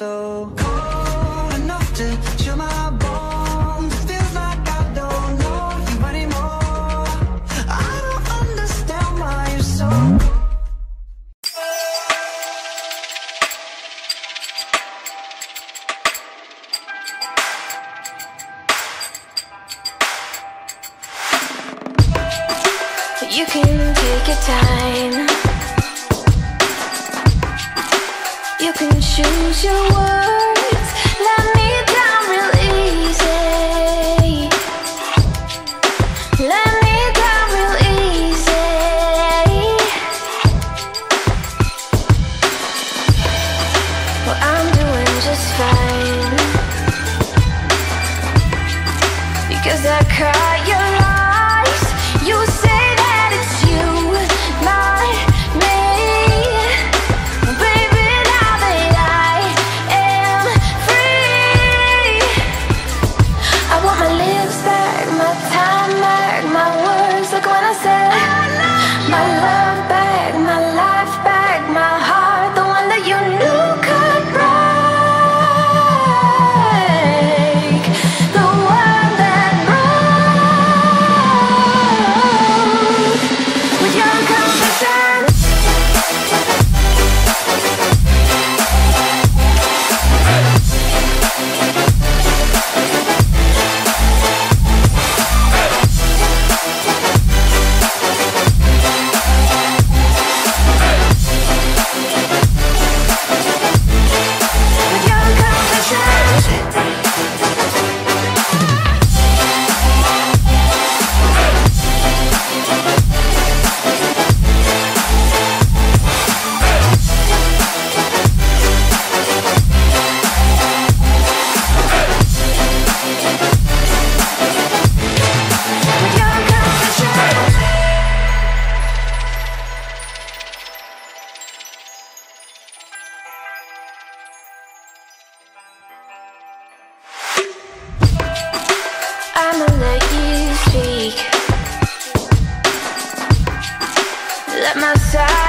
so cold enough to chill my bones. It feels like I don't know you anymore. I don't understand why you're so. You can take your time can choose your words. Let me down real easy. Let me down real easy. Well, I'm doing just fine. Because I caught Let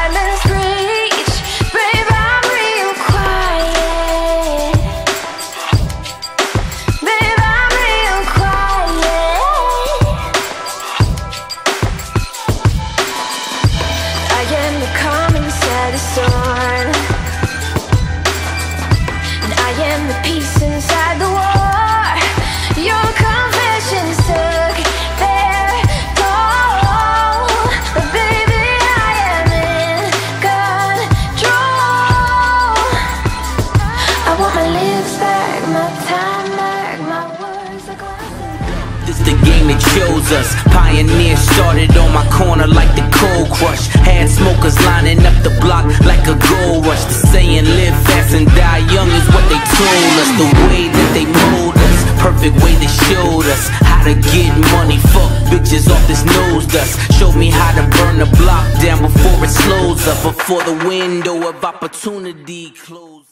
chose us. Pioneer started on my corner like the cold crush. Had smokers lining up the block like a gold rush. The saying live fast and die young is what they told us. The way that they mold us, perfect way they showed us how to get money. Fuck bitches off this nose dust. Showed me how to burn the block down before it slows up. Before the window of opportunity closes.